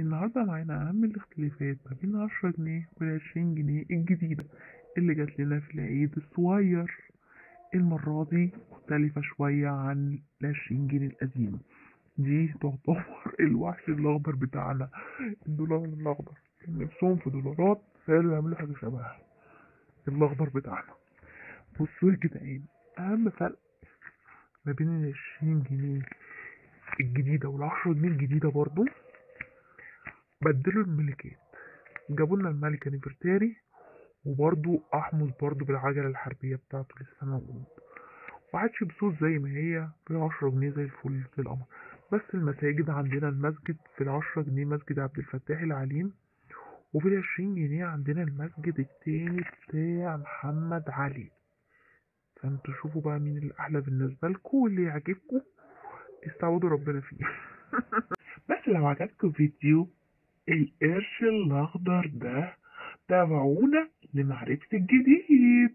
النهاردة معانا أهم الاختلافات ما بين العشرة جنيه والعشرين جنيه الجديدة اللي جات لنا في العيد الصغير. المرة دي مختلفة شوية عن العشرين جنيه القديمة. دي تعتبر الوحش الأخضر بتاعنا الدولار الأخضر. نفسهم في دولارات فقالوا يعملوا حاجة شبهها. الأخضر بتاعنا. بصوا يا جدعان أهم فرق ما بين العشرين جنيه الجديدة والعشرة جنيه الجديدة برضو بدلوا الملكات جابوا لنا الملكة نفرتاري وبرضو أحمس برضو بالعجلة الحربية بتاعته لسه موجود وعادش بصوت زي ما هي في عشرة جنيه زي الفل زي القمر. بس المساجد عندنا المسجد في العشرة جنيه مسجد عبد الفتاح العليم وفي العشرين جنيه عندنا المسجد التاني بتاع محمد علي. فانتوا شوفوا بقى مين الأحلى بالنسبة لكم واللي يعجبكم. استعوضوا ربنا فيه. بس لو عجبكم فيديو القرش الأخضر ده تابعونا لمعرفة الجديد.